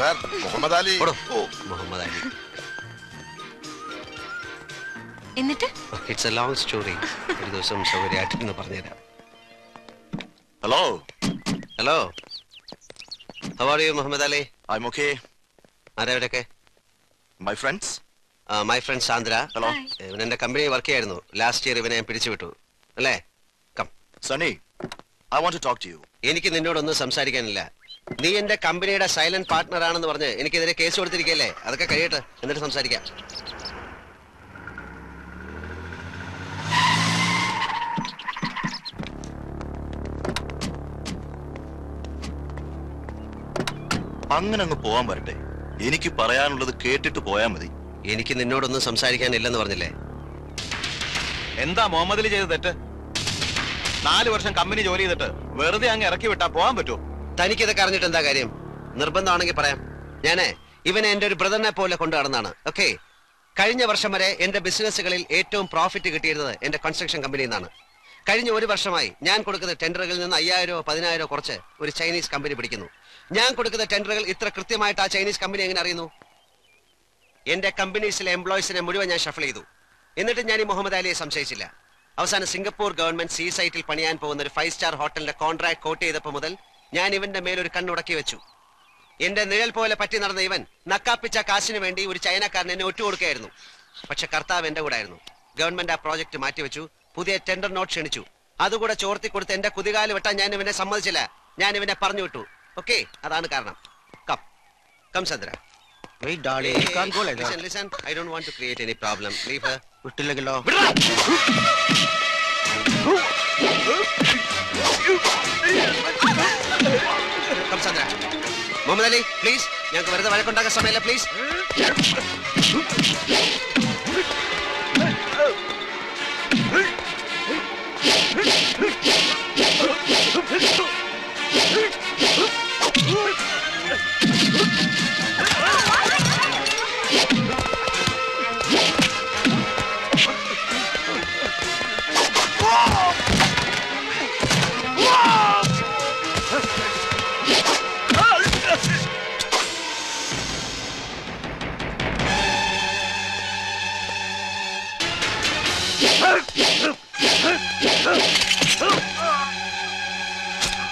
Sir Muhammad Ali. Oh. Muhammad Ali. എന്നിട്ട്? It's a long story ഒരു ദിവസം സൗകര്യമായിട്ടെന്ന് പറഞ്ഞുതരാം. Hello hello how are you Muhammad Ali? I'm okay ആരവരൊക്കെ my friends my friend Sandra. Hello ഇവൻ എന്റെ കമ്പനി വർക്ക് ചെയ്യായിരുന്നു. ലാസ്റ്റ് ഇയർ ഇവനെ ഞാൻ പിടിച്ചുവിട്ടു അല്ലേ? Come Sunny I want to talk to you എനിക്ക് നിന്നോടൊന്നും സംസാരിക്കാനില്ല. നീ എന്റെ കമ്പനിയുടെ സൈലന്റ് പാർട്ട്ണർ ആണെന്ന് പറഞ്ഞ് എനിക്കെതിരെ കേസ് കൊടുത്തിരിക്കല്ലേ അതൊക്കെ കഴിയട്ടെ. എന്നിട്ട് സംസാരിക്കാം. അങ്ങനെ അങ്ങ് പോവാൻ വരട്ടെ. എനിക്ക് പറയാനുള്ളത് കേട്ടിട്ട് പോയാ മതി. എനിക്ക് നിന്നോടൊന്നും സംസാരിക്കാനില്ലെന്ന് പറഞ്ഞില്ലേ? എന്താ മുഹമ്മദിൽ ചെയ്ത തെറ്റ്? നാല് വർഷം കമ്പനി ജോലി ചെയ്തിട്ട് വെറുതെ അങ്ങ് ഇറക്കി വിട്ടാ പോവാൻ പറ്റുമോ? തനിക്കിതൊക്കെ അറിഞ്ഞിട്ട് എന്താ കാര്യം? നിർബന്ധമാണെങ്കിൽ പറയാം. ഞാനേ ഇവനെ എന്റെ ഒരു ബ്രദറിനെ പോലെ കൊണ്ടു നടന്നാണ്. ഓക്കെ? കഴിഞ്ഞ വർഷം വരെ എന്റെ ബിസിനസ്സുകളിൽ ഏറ്റവും പ്രോഫിറ്റ് കിട്ടിയിരുന്നത് എന്റെ കൺസ്ട്രക്ഷൻ കമ്പനിയിൽ നിന്നാണ് കഴിഞ്ഞ ഒരു വർഷമായി ഞാൻ കൊടുക്കുന്ന ടെൻഡറുകളിൽ നിന്ന് അയ്യായിരോ പതിനായിരോ കുറച്ച് ഒരു ചൈനീസ് കമ്പനി പിടിക്കുന്നു. ഞാൻ കൊടുക്കുന്ന ടെൻഡറുകൾ ഇത്ര കൃത്യമായിട്ട് ആ ചൈനീസ് കമ്പനി എങ്ങനെ അറിയുന്നു? എന്റെ കമ്പനീസിലെ എംപ്ലോയീസിനെ മുഴുവൻ ഞാൻ ഷഫിൾ ചെയ്തു. എന്നിട്ട് ഞാൻ ഈ മുഹമ്മദ് അലിയെ സംശയിച്ചില്ല. അവസാനം സിംഗപ്പൂർ ഗവൺമെന്റ് സീ സൈറ്റിൽ പണിയാൻ പോകുന്ന ഒരു ഫൈവ് സ്റ്റാർ ഹോട്ടലിന്റെ കോൺട്രാക്ട് കോട്ട് ചെയ്തപ്പോൾ മുതൽ ഞാൻ ഇവന്റെ മേലൊരു കണ്ണുടക്കി വെച്ചു. എന്റെ നിഴൽ പോലെ പറ്റി നടന്ന ഇവൻ നക്കാപ്പിച്ച കാശിന് വേണ്ടി ഒരു ചൈനക്കാരൻ എന്നെ ഒറ്റുകൊടുക്കുകയായിരുന്നു. പക്ഷെ കർത്താവ് എന്റെ കൂടെ ആയിരുന്നു. ഗവൺമെന്റ് ആ പ്രോജക്ട് മാറ്റിവെച്ചു പുതിയ ടെൻഡർ നോട്ട് ക്ഷണിച്ചു. അതുകൂടെ ചോർത്തി കൊടുത്ത് എന്റെ കുതികാൽ വെട്ടാൻ ഞാൻ ഇവനെ സമ്മതിച്ചില്ല. ഞാൻ ഇവനെ പറഞ്ഞു വിട്ടു. ഓക്കെ അതാണ് കാരണം. Come come Chandra. Wait, darling, you can't go like that. Listen, listen. I don't want to create any problem. Leave her. വിട്ടില്ലെങ്കിലോ? Sandra. മുഹമ്മദ് അലി പ്ലീസ് ഞങ്ങൾക്ക് വെറുതെ വഴക്കുണ്ടാക്കാൻ സമയമല്ല please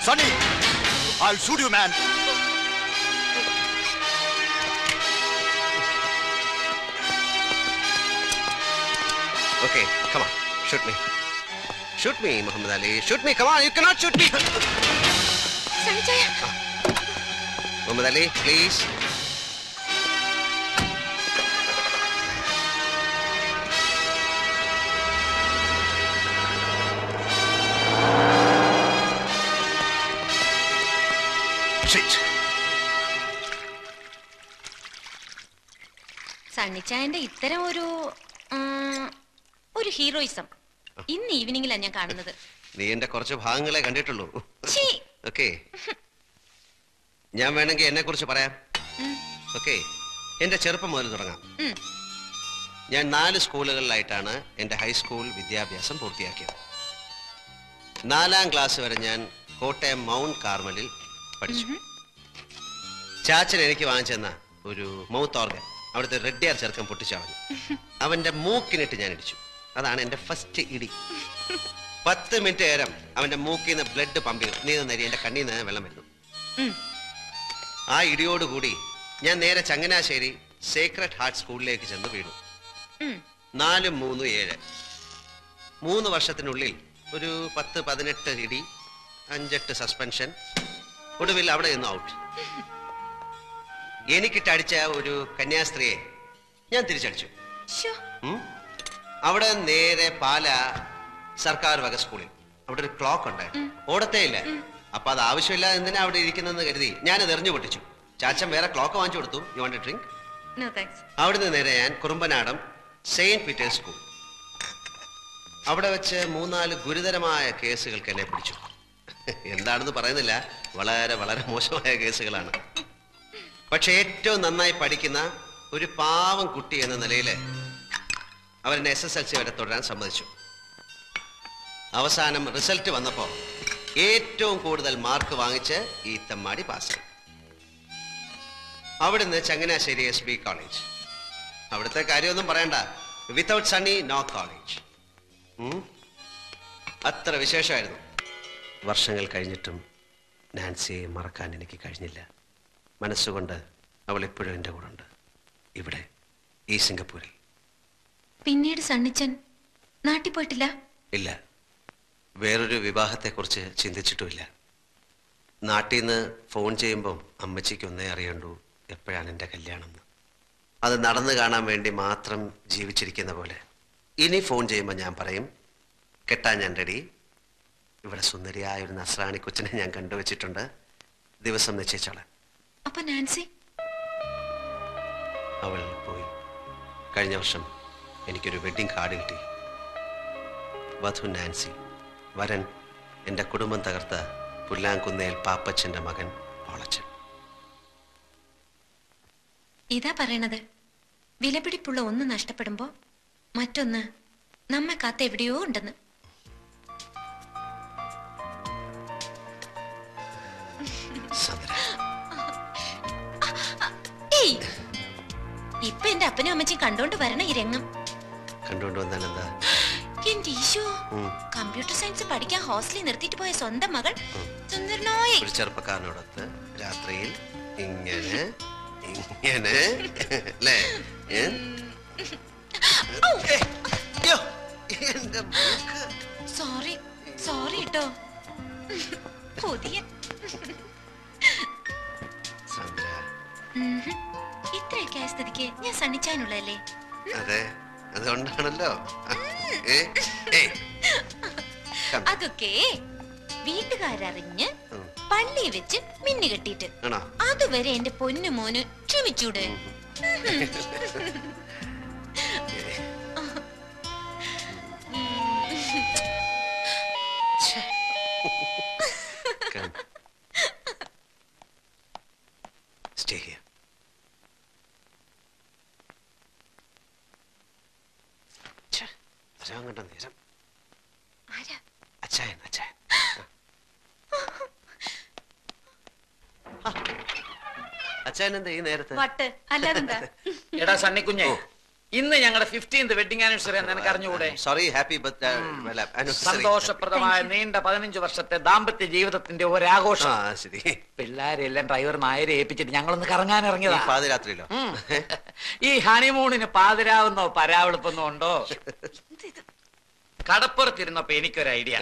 Sonny, I'll shoot you, man. Okay, come on, shoot me. Shoot me, Muhammad Ali. Shoot me, come on, you cannot shoot me. Sanjay. Ah. Muhammad Ali, please. Shit. സണ്ണിച്ചായന്റെ ഇത്തരം ഒരു ഒരു heroism ഇന്ന് ഈവനിങ്ങിലാണ് ഞാൻ കാണുന്നത്. നീ എന്റെ കുറച്ച് ഭാഗങ്ങളെ കണ്ടിട്ടുള്ളൂ. ഓക്കെ. ഞാൻ വേണമെങ്കിൽ എന്നെ കുറിച്ച് പറയാം. ഓക്കെ. എന്റെ ചെറുപ്പം മുതൽ തുടങ്ങാം. ഞാൻ നാല് സ്കൂളുകളിലായിട്ടാണ് എന്റെ ഹൈസ്കൂൾ വിദ്യാഭ്യാസം പൂർത്തിയാക്കിയത്. നാലാം ക്ലാസ് വരെ ഞാൻ കോട്ടയം മൗണ്ട് കാർമലിൽ പഠിച്ചു. ചാച്ചൻ എനിക്ക് വാങ്ങിച്ചെന്ന ഒരു മൗത്ത് ഓർഗൻ അവിടുത്തെ റെഡ്ഡിയാർ ചെറുക്കൻ പൊട്ടിച്ചളഞ്ഞു അവന്റെ മൂക്കിനിട്ട് ഞാൻ ഇടിച്ചു. അതാണ് എന്റെ ഫസ്റ്റ് ഇടി. പത്ത് മിനിറ്റ് നേരം അവന്റെ മൂക്കിൽ നിന്ന് ബ്ലഡ് പമ്പ് ചെയ്തു. നീ നരി എന്റെ കണ്ണിൽ നിന്ന് വെള്ളം വരുന്നു. ആ ഇടിയോടുകൂടി ഞാൻ നേരെ ചങ്ങനാശ്ശേരി സേക്രഡ് ഹാർട്ട് സ്കൂളിലേക്ക് ചെന്ന് വീണു. നാലും മൂന്നും ഏഴ്. മൂന്ന് വർഷത്തിനുള്ളിൽ ഒരു പത്ത് പതിനെട്ട് ഇടി അഞ്ചെട്ട് സസ്പെൻഷൻ ഒടുവിൽ അവിടെ നിന്ന് ഔട്ട് എനിക്കിട്ടടിച്ച ഒരു കന്യാസ്ത്രീയെ ഞാൻ തിരിച്ചടിച്ചു. ഉം. അവിടെ നേരെ പാല സർക്കാർ വക സ്കൂളിൽ. അവിടെ ഒരു ക്ലോക്ക് ഉണ്ട്. ഓടത്തേ ഇല്ല. അപ്പൊ അത് ആവശ്യമില്ല എന്തിനാ അവിടെ ഇരിക്കുന്നെന്ന് കരുതി ഞാനത് എറിഞ്ഞു പൊട്ടിച്ചു. ചാച്ചൻ വേറെ ക്ലോക്ക് വാങ്ങിച്ചു കൊടുത്തു. You want drink no thanks അവിടുന്ന് നേരെ ഞാൻ കുറുമ്പനാടം സെയിന്റ് പീറ്റേഴ്സ് സ്കൂൾ. അവിടെ വെച്ച് മൂന്നാൽ ഗുരുതരമായ കേസുകൾക്ക് എന്നെ പിടിച്ചു. എന്താണെന്ന് പറയുന്നില്ല. വളരെ വളരെ മോശമായ കേസുകളാണ്. പക്ഷെ ഏറ്റവും നന്നായി പഠിക്കുന്ന ഒരു പാവം കുട്ടി എന്ന നിലയിൽ അവരെന്നെ എസ് എസ് എൽ സി വരെ തുടരാൻ സമ്മതിച്ചു. അവസാനം റിസൾട്ട് വന്നപ്പോൾ ഏറ്റവും കൂടുതൽ മാർക്ക് വാങ്ങിച്ച് ഈ തമ്മാടി പാസ്സായി. അവിടുന്ന് ചങ്ങനാശ്ശേരി എസ് ബി കോളേജ്. അവിടുത്തെ കാര്യമൊന്നും പറയണ്ട. വിത്തൗട്ട് സണ്ണി നോ കോളേജ് അത്ര വിശേഷമായിരുന്നു. വർഷങ്ങൾ കഴിഞ്ഞിട്ടും നാൻസിയെ മറക്കാൻ എനിക്ക് കഴിഞ്ഞില്ല. മനസ്സുകൊണ്ട് അവൾ എപ്പോഴും എന്റെ കൂടെ ഉണ്ട് ഇവിടെ ഈ സിംഗപ്പൂരിൽ. പിന്നീട് സണ്ണിച്ചൻ നാട്ടിൽ പോയിട്ടില്ല? ഇല്ല. വേറൊരു വിവാഹത്തെക്കുറിച്ച് ചിന്തിച്ചിട്ടുമില്ല. നാട്ടിൽ നിന്ന് ഫോൺ ചെയ്യുമ്പം അമ്മച്ചിക്ക് ഒന്നേ അറിയണ്ടു എപ്പോഴാണ് എന്റെ കല്യാണം എന്ന് അത് നടന്നു കാണാൻ വേണ്ടി മാത്രം ജീവിച്ചിരിക്കുന്ന പോലെ. ഇനി ഫോൺ ചെയ്യുമ്പോൾ ഞാൻ പറയും കെട്ടാൻ ഞാൻ റെഡി ഇവിടെ സുന്ദരിയായ ഒരു നസ്രാണി കൊച്ചിനെ ഞാൻ കണ്ടുവച്ചിട്ടുണ്ട് ദിവസം നിശ്ചയിച്ചാളെ. അപ്പൊ നാൻസി? അവൾ പോയി. കഴിഞ്ഞ വർഷം എനിക്കൊരു വെഡിങ് കാർഡ് കിട്ടി. വധു നാൻസി വരൻ എന്റെ കുടുംബം തകർത്ത പുല്ലാങ്കുന്നേൽ പാപ്പച്ചന്റെ മകൻ പോളച്ചൻ. ഇതാ പറയണത്. വിലപിടിപ്പുള്ള ഒന്ന് നഷ്ടപ്പെടുമ്പോ മറ്റൊന്ന് നമ്മെ കാത്ത് എവിടെയോ ഉണ്ടെന്ന്. ഇപ്പൊ എന്റെ അപ്പനും അമ്മച്ചും കണ്ടോണ്ട് വരണ ഈ രംഗം. കണ്ടോണ്ട് വന്നാൽ എന്താ? എന്റെ ഈശോ കമ്പ്യൂട്ടർ സയൻസ് പഠിക്കാൻ ഹോസ്റ്റലിൽ നിർത്തിയിട്ട് പോയ സ്വന്തം മകൾ സുന്ദരനോയെ. ഒരു ചെറുപ്പക്കാരനോടൊത്ത് രാത്രിയിൽ ഇങ്ങനെ ഇങ്ങനെ അല്ലേ? അതുവരെ എന്റെ പൊന്നു മോന് ക്ഷമിച്ചൂടെ. എന്താ ഈ നേരത്തെ? വട്ട്. അല്ലാതെന്താ? എടാ സണ്ണിക്കുഞ്ഞെ ഇന്ന് ഞങ്ങളുടെ ഫിഫ്റ്റീൻത് വെഡിങ് ആനിവേഴ്സറി നിനക്ക് അറിഞ്ഞുകൂടെ? സോറി ഹാപ്പി ബർത്ത്ഡേ സന്തോഷപ്രദമായ നീണ്ട പതിനഞ്ച് വർഷത്തെ ദാമ്പത്യ ജീവിതത്തിന്റെ ഒരാഘോഷം. പിള്ളേരെല്ലാം ഡ്രൈവർ മായരെ ഏൽപ്പിച്ചിട്ട് ഞങ്ങളൊന്ന് കറങ്ങാൻ ഇറങ്ങിയതാ. പാതിരാത്രിയിലോ. ഈ ഹണിമൂണിന് പാതിരാവുന്നോ പരാവെളുപ്പെന്നോ ഉണ്ടോ? കടപ്പുറത്തിരുന്നപ്പോ എനിക്കൊരു ഐഡിയ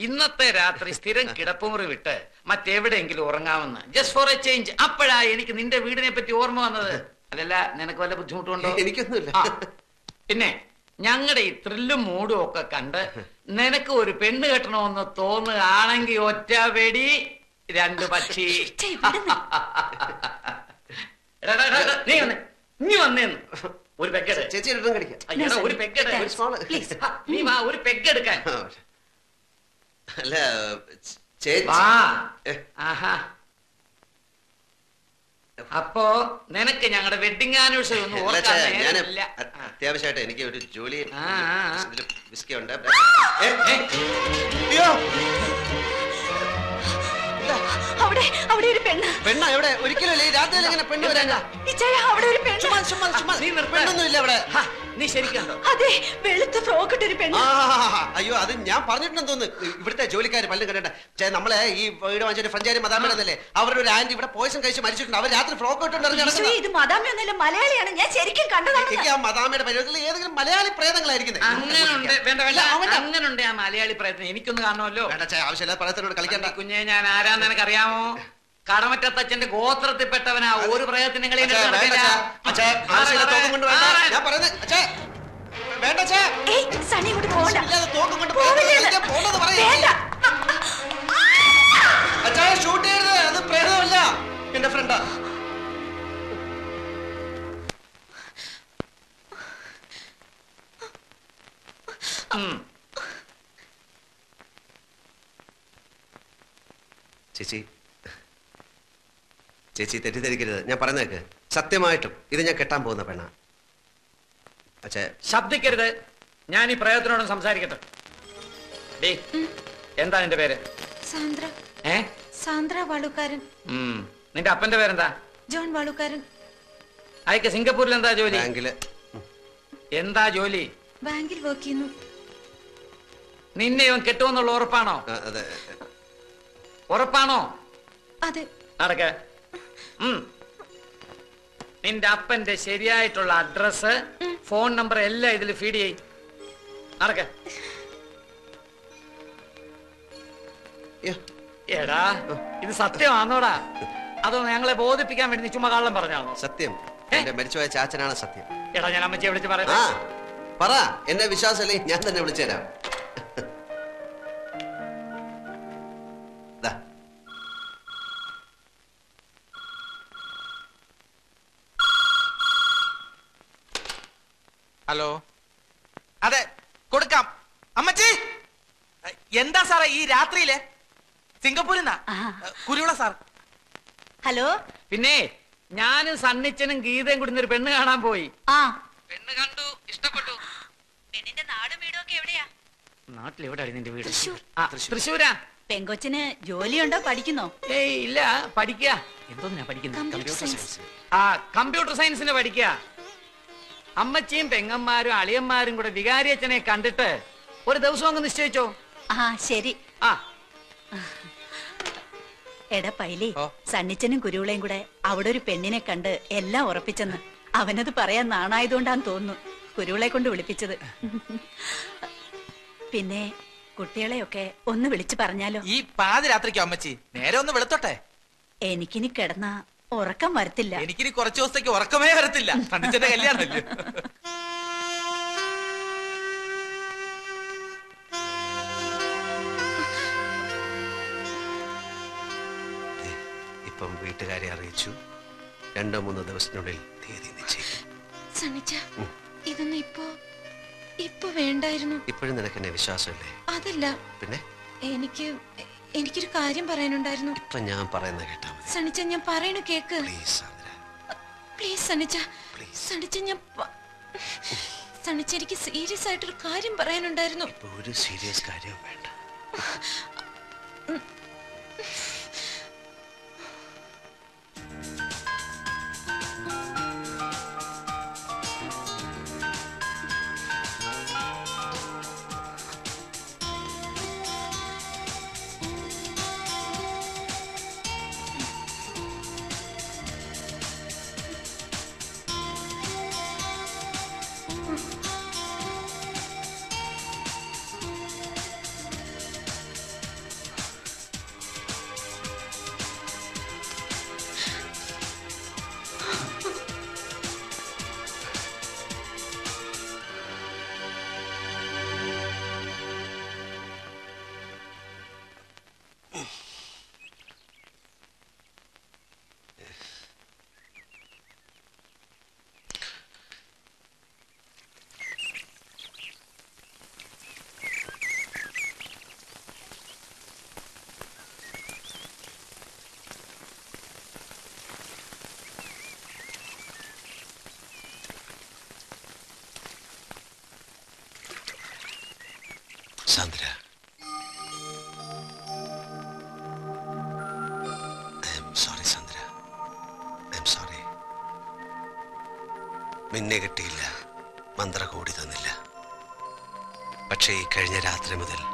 ഇന്നത്തെ രാത്രി സ്ഥിരം കിടപ്പുമുറി വിട്ട് മറ്റെവിടെയെങ്കിലും ഉറങ്ങാമെന്ന്. ജസ്റ്റ് ഫോർ എ ചേഞ്ച് അപ്പോഴാ എനിക്ക് നിന്റെ വീടിനെ പറ്റി ഓർമ്മ വന്നത്. അതല്ല നിനക്ക് വല്ല ബുദ്ധിമുട്ടുണ്ടോ? എനിക്കൊന്നുമില്ല. പിന്നെ ഞങ്ങളുടെ ഈ ത്രില്ലും മൂടും ഒക്കെ കണ്ട് നിനക്ക് ഒരു പെണ്ണ് കെട്ടണമെന്ന് തോന്നുകയാണെങ്കിൽ ഒറ്റ വെടി രണ്ട് പക്ഷി. നീ വന്നേ. ഇനി വന്നേന്ന് ഒരു പെഗ്ഗെട്. ചേച്ചി ഒരു. നീ പെഗ്ഗെടുക്കാൻ. അല്ല അപ്പോ നിനക്ക് ഞങ്ങളുടെ വെഡിങ് ആനിവേഴ്സറി ഒന്നും അത്യാവശ്യമായിട്ട് എനിക്ക് ഒരു ജോലി വിസ്കി ഉണ്ട്. അവിടെ അവിടെ ഒരു പെണ്ണ്. പെണ്ണ എവിടെ? ഒരിക്കലും ഇല്ല. രാത്രിയിൽ ഇങ്ങനെ പെണ്ണ് വരാനാ? ഇച്ചയ അവിടെ ഒരു പെണ്ണ്. ചുമ്മാ ചുമ്മാ ചുമ്മാ. നീ നിർത്ത്. പെണ്ണൊന്നും ഇല്ല അവിടെ നീ ശരിക്കുണ്ടോ അതെ വെളുത്ത ഫ്രോക്ക് ഇട്ടൊരു പെണ്ണ്. അയ്യോ അത് ഞാൻ പറഞ്ഞിട്ടുണ്ടെന്ന് തോന്നുന്നു. ഇവിടുത്തെ ജോലിക്കാർ പലരും കണ്ടേ ചേ നമ്മളെ ഈ വീട് വാങ്ങിച്ച ഫ്രഞ്ചാരി മദാമേടന്നല്ലേ അവരുടെ ഒരു ആന്റി ഇവിടെ പോയസം കഴിച്ച് മരിച്ചിട്ടുണ്ട്. അവർ രാത്രി ഫ്രോക്ക് ഇട്ടുണ്ട് ഇറങ്ങി ഈശോയെ, ഇത് മതാമിയൊന്നുമല്ല മലയാളിയാണ്. ഞാൻ ശരിക്കും കണ്ടതാണ് എനിക്ക് ആ മദാമയുടെ പരിപാടിയിൽ ഏതെങ്കിലും മലയാളി പ്രേതങ്ങളായിരിക്കുന്നത് അങ്ങനുണ്ട്. വേണ്ട വേണ്ട. അല്ല, അങ്ങനുണ്ട് ആ മലയാളി പ്രേതം. എനിക്കൊന്ന് കാണുമല്ലോ വേണ്ട ചേ ആവശ്യമില്ല പ്രേതത്തിനോട് കളിക്കണ്ട. കുഞ്ഞെ ഞാൻ ആരാന്ന് നിനക്കറിയാമോ കടമറ്റത്തച്ഛന്റെ ഗോത്രത്തിൽപ്പെട്ടവനാ. ഒരു പ്രയത്നം നിങ്ങൾ അച്ഛാ, വേണ്ട അച്ഛാ. അച്ഛാ, ആവശ്യമില്ല തോക്കും കൊണ്ട് വേണ്ട? ഞാൻ പറയുന്നത് അച്ഛാ വേണ്ട അച്ഛാ. സണ്ണി ഇങ്ങോട്ട് പോകണ്ട. ഇല്ലാതെ കൊണ്ട് പോവില്ല. പ്രേതത്തെ ഇത്. കളിക്കാൻ പോണെന്ന് പറയ്. വേണ്ട. അച്ഛാ ഷൂട്ട് ചെയ്യരുത്. അത് പ്രേതമല്ല. എന്റെ ഫ്രണ്ടാ ചേച്ചി ചേച്ചി തെറ്റിദ്ധരിക്കരുത്. ഞാൻ പറഞ്ഞേക്ക് സത്യമായിട്ടും ഇത് ഞാൻ കെട്ടാൻ പോകുന്ന പെണ്ണ. അച്ഛേ. ശബ്ദിക്കരുത്. ഞാൻ ഈ പ്രയോജനോട് സംസാരിക്കട്ടെ. ഡേ എന്താ നിന്റെ പേര്? സാന്ദ്ര. ഏ? സാന്ദ്ര വാളുക്കാരൻ. ഉം. നിന്റെ അപ്പന്റെ പേരെന്താ? ജോൺ വാളുക്കാരൻ. അയക്ക് സിംഗപ്പൂരിൽ എന്താ ജോലി? ബാങ്കിൽ. എന്താ ജോലി? ബാങ്കിൽ വർക്ക് ചെയ്യുന്നു. നിന്നെ ഇവൻ കെട്ടുമെന്നുള്ള ഉറപ്പാണോ? ആ, അതെ. ഉറപ്പാണോ? അതെ. നടക്ക. നിന്റെ അപ്പന്റെ ശരിയായിട്ടുള്ള അഡ്രസ് ഫോൺ നമ്പർ എല്ലാം ഇതിൽ ഫീഡ് ചെയ്യും. നടക്ക. എടാ ഇത് സത്യമാണോടാ അതോ ഞങ്ങളെ ബോധിപ്പിക്കാൻ വേണ്ടി ചുമ്മാ കള്ളം പറഞ്ഞാണോ സത്യം. എന്റെ മരിച്ചുപോയ ചാച്ചനാണ് സത്യം. എടാ ഞാൻ അമ്മച്ചിയെ വിളിച്ച് പറയാം പറ. എന്നെ വിശ്വാസമല്ലേ? ഞാൻ തന്നെ വിളിച്ചുതരാം. ദാ, ഹലോ. അതെ കൊടുക്കാം. അമ്മച്ചി! എന്താ സാറേ ഈ രാത്രിയിലെ? സിംഗപ്പൂരിൽ നിന്നാ കുരുവിള സാർ. ഹലോ? പിന്നെ ഞാനും സണ്ണിച്ചനും ഗീതയും കൂടി ഒരു പെണ്ണ് കാണാൻ പോയി. ആ. പെണ്ണ് കണ്ടു ഇഷ്ടപ്പെട്ടു. പെണ്ണിന്റെ നാടും വീടും ഒക്കെ എവിടെയാ? നാട്ടിൽ എവിടെയാണ് നിന്റെ വീട്? തൃശ്ശൂരാ. പെങ്കൊച്ചിന് ജോലിയുണ്ടോ? പഠിക്കുന്നോ? ഏയ് ഇല്ല പഠിക്കുക എന്തോന്നാ പഠിക്കുന്നത് കമ്പ്യൂട്ടർ സയൻസ്. ആ കമ്പ്യൂട്ടർ സയൻസിന് പഠിക്കുക അമ്മച്ചിയും പെങ്ങന്മാരും അളിയന്മാരും കൂടെ വികാരിയച്ഛനെ കണ്ടിട്ട് ഒരു ദിവസം അങ്ങ് നിശ്ചയിച്ചോ? ആ ശരി. ആ. എടാ പൈലി. സണ്ണിച്ചനും കുരുവിളയും കൂടെ അവിടെ ഒരു പെണ്ണിനെ കണ്ട് എല്ലാം ഉറപ്പിച്ചെന്ന്. അവനത് പറയാൻ നാണായതുകൊണ്ടാന്ന് തോന്നുന്നു. കുരുവിളെ കൊണ്ട് വിളിപ്പിച്ചത്. പിന്നെ കുട്ടികളെയൊക്കെ ഒന്ന് വിളിച്ചു പറഞ്ഞാലോ? ഈ പാതിരാത്രിക്കോ അമ്മച്ചി? നേരെ ഒന്ന് വെളുത്തോട്ടെ. എനിക്കിനി കിടന്ന ഉറക്കം വരത്തില്ല. എനിക്കിനി കുറച്ച് ദിവസത്തേക്ക് ഉറക്കമേ വരത്തില്ല. പണ്ടിച്ചന്റെ കല്യാണമല്ലേ? ദേ, ഇപ്പം വീട്ടുകാരെ അറിയിച്ചു. രണ്ടോ മൂന്നോ ദിവസത്തിനുള്ളിൽ തീയതി നിശ്ചയിക്കും. ഇതൊന്നും ഇപ്പോ ഇപ്പൊ വേണ്ടായിരുന്നു. ഇപ്പോഴും നിനക്ക് എന്നെ വിശ്വാസമില്ലേ? അതല്ല. പിന്നെ? എനിക്ക് എനിക്കൊരു കാര്യം പറയാനുണ്ടായിരുന്നു. ഇപ്പൊ ഞാൻ പറയുന്ന കേട്ടാ സണിച്ച ഞാൻ പറയണു കേക്ക്. പ്ലീസ് സണിച്ച. പ്ലീസ് സണ്ണിച്ച ഞാൻ സണിച്ച എനിക്ക് സീരിയസ് ആയിട്ടൊരു കാര്യം പറയാനുണ്ടായിരുന്നു. ഒരു സീരിയസ് കാര്യം വേണ്ട. സാന്ദ്ര. സോറി എം സോറി മിന്നെ കിട്ടിയില്ല. മന്ത്ര കൂടി തന്നില്ല. പക്ഷേ ഈ കഴിഞ്ഞ രാത്രി മുതൽ